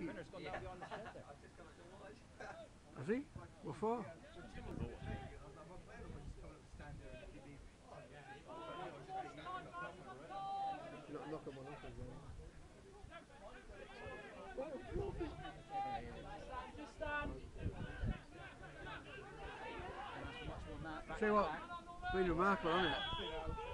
Winner's he? What for? See knocking off what, been remarkable, hasn't it?